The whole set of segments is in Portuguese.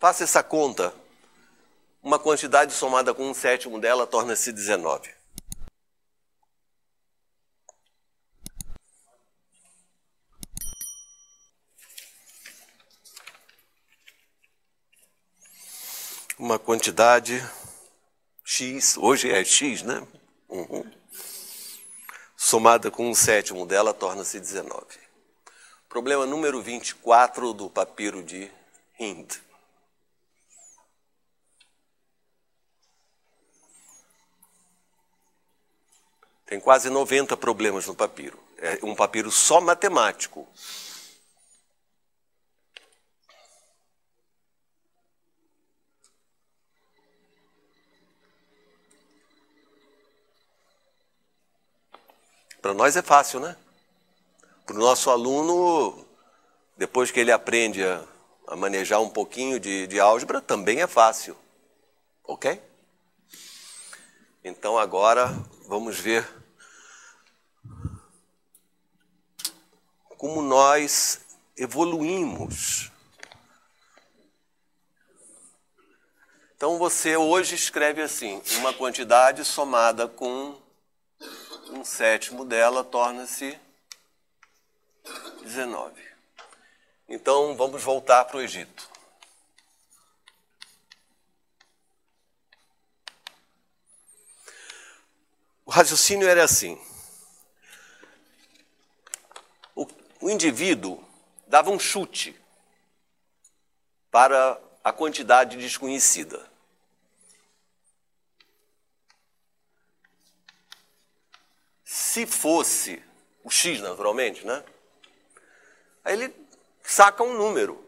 Faça essa conta. Uma quantidade somada com um sétimo dela torna-se 19. Uma quantidade x, hoje é x, né? Uhum. Somada com um sétimo dela torna-se 19. Problema número 24 do papiro de Hind. Tem quase 90 problemas no papiro. É um papiro só matemático. Para nós é fácil, né? Para o nosso aluno, depois que ele aprende a, a manejar um pouquinho de, de álgebra, também é fácil. Ok? Então agora vamos ver como nós evoluímos. Então você hoje escreve assim: uma quantidade somada com um sétimo dela torna-se 19. Então vamos voltar para o Egito. O raciocínio era assim: o indivíduo dava um chute para a quantidade desconhecida. Se fosse o X, naturalmente, né? Aí ele saca um número.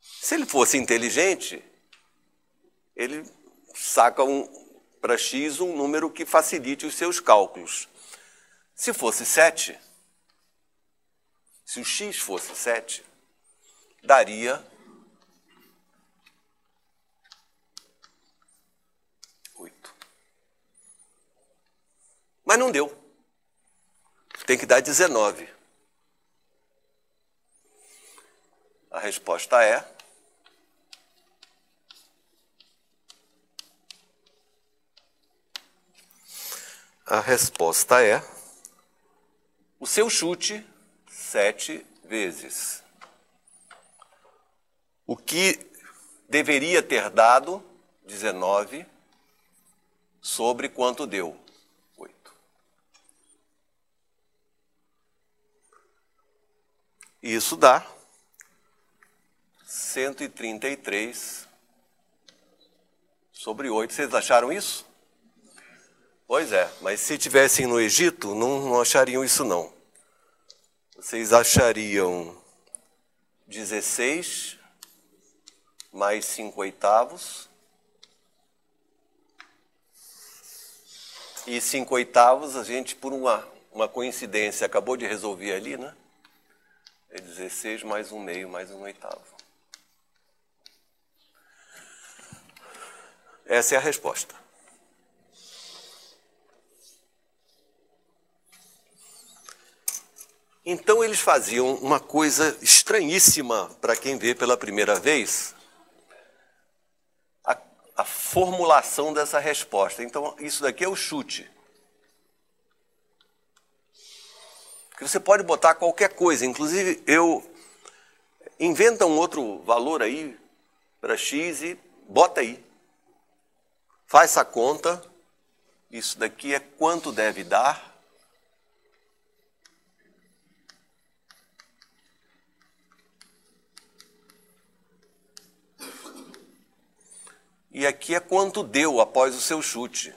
Se ele fosse inteligente, ele saca um, para X um número que facilite os seus cálculos. Se fosse 7, se o x fosse 7, daria 8. Mas não deu. Tem que dar 19. A resposta é A resposta é o seu chute sete vezes. O que deveria ter dado 19 sobre quanto deu? 8. Isso dá 133 sobre 8. Vocês acharam isso? Pois é, mas se tivessem no Egito, não, não achariam isso não. Vocês achariam 16 mais 5 oitavos. E 5 oitavos a gente, por uma, uma coincidência, acabou de resolver ali, né? É 16 mais um meio mais um oitavo. Essa é a resposta. Então eles faziam uma coisa estranhíssima para quem vê pela primeira vez a, a, formulação dessa resposta. Então, isso daqui é o chute. Que você pode botar qualquer coisa, inclusive eu inventa um outro valor aí para x e bota aí. Faz essa conta. Isso daqui é quanto deve dar E aqui é quanto deu após o seu chute.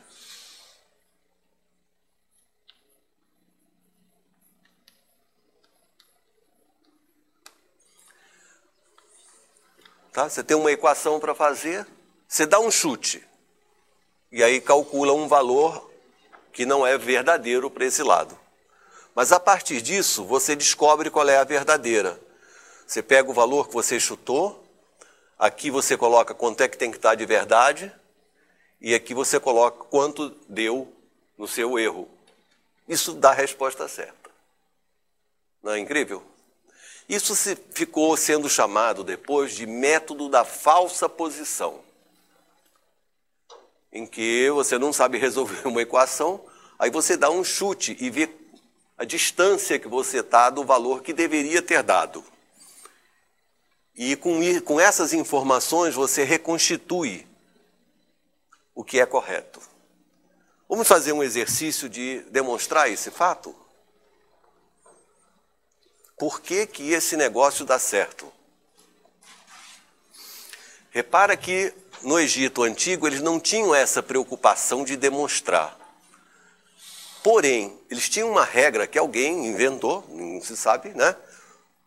Tá? Você tem uma equação para fazer, você dá um chute. E aí calcula um valor que não é verdadeiro para esse lado. Mas a partir disso, você descobre qual é a verdadeira. Você pega o valor que você chutou, Aqui você coloca quanto é que tem que estar de verdade e aqui você coloca quanto deu no seu erro. Isso dá a resposta certa. Não é incrível? Isso se, ficou sendo chamado depois de método da falsa posição, em que você não sabe resolver uma equação, aí você dá um chute e vê a distância que você está do valor que deveria ter dado. E com, com essas informações você reconstitui o que é correto. Vamos fazer um exercício de demonstrar esse fato? Por que, que esse negócio dá certo? Repara que no Egito Antigo eles não tinham essa preocupação de demonstrar. Porém, eles tinham uma regra que alguém inventou, não se sabe, né?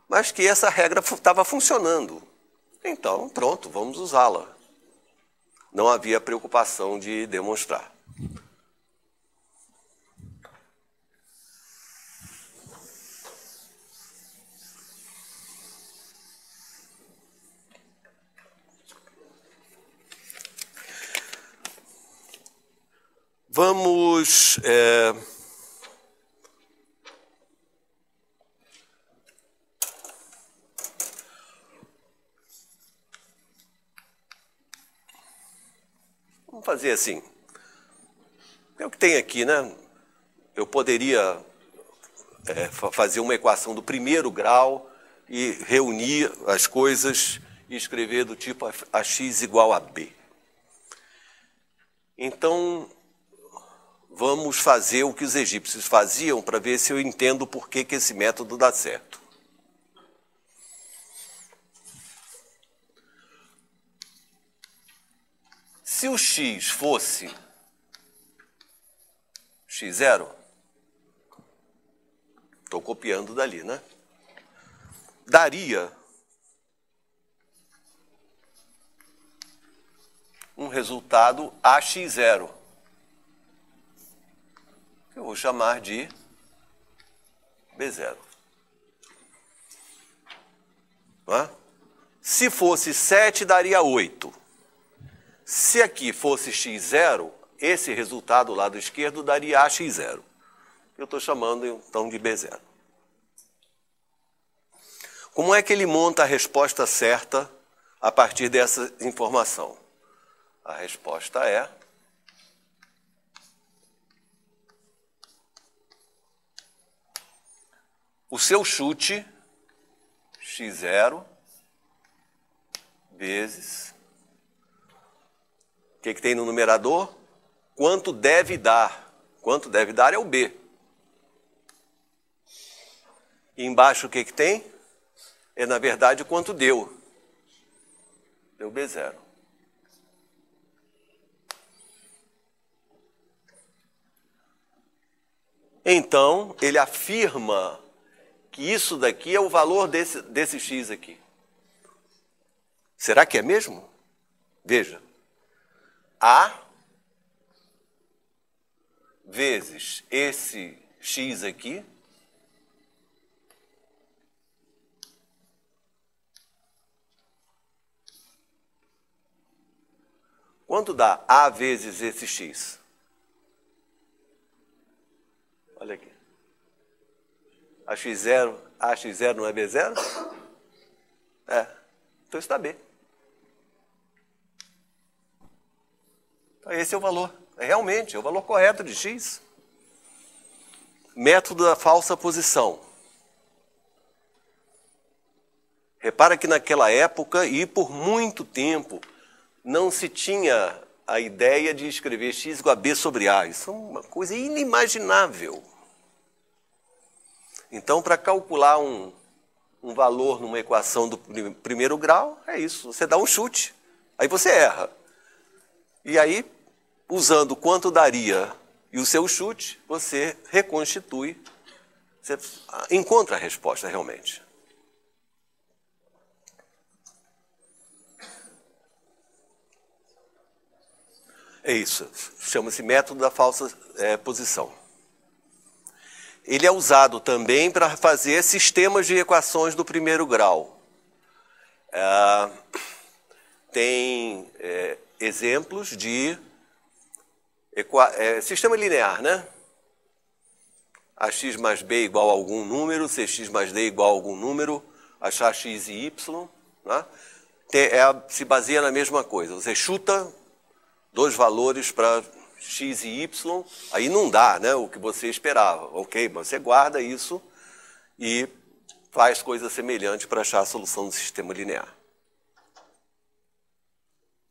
Mas que essa regra estava funcionando. Então, pronto, vamos usá-la. Não havia preocupação de demonstrar. Vamos. É... Vamos fazer assim. É o que tem aqui, né? Eu poderia é, fazer uma equação do primeiro grau e reunir as coisas e escrever do tipo ax igual a b. Então, vamos fazer o que os egípcios faziam para ver se eu entendo por que, que esse método dá certo. Se o x fosse x0, estou copiando dali, né? Daria um resultado AX0 eu vou chamar de B0. É? Se fosse 7, daria 8. Se aqui fosse x0, esse resultado do lado esquerdo daria AX0. Eu estou chamando então de B0. Como é que ele monta a resposta certa a partir dessa informação? A resposta é o seu chute x0 vezes que, que tem no numerador? Quanto deve dar? Quanto deve dar é o b. E embaixo o que, que tem? É na verdade quanto deu. Deu b0. Então, ele afirma que isso daqui é o valor desse, desse x aqui. Será que é mesmo? Veja. A vezes esse x aqui Quanto dá A vezes esse x? Olha aqui. AX0, AX0 não é B0? É. Então está B. esse é o valor. Realmente, é o valor correto de X. Método da falsa posição. Repara que naquela época e por muito tempo não se tinha a ideia de escrever x igual a b sobre a. Isso é uma coisa inimaginável. Então, para calcular um, um valor numa equação do primeiro grau, é isso. Você dá um chute, aí você erra. E aí, usando quanto daria e o seu chute, você reconstitui, você encontra a resposta realmente. É isso. Chama-se método da falsa é, posição ele é usado também para fazer sistemas de equações do primeiro grau. É, tem é, exemplos de é, sistema linear, né? ax mais b igual a algum número, cx mais d igual a algum número, achar x e y, né? é, se baseia na mesma coisa. Você chuta dois valores para x e y, aí não dá né, o que você esperava. Ok, mas você guarda isso e faz coisa semelhante para achar a solução do sistema linear.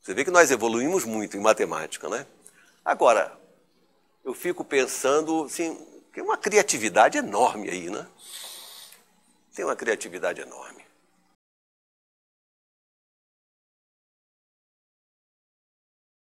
Você vê que nós evoluímos muito em matemática, né? Agora, eu fico pensando, assim, tem uma criatividade enorme aí, né? Tem uma criatividade enorme.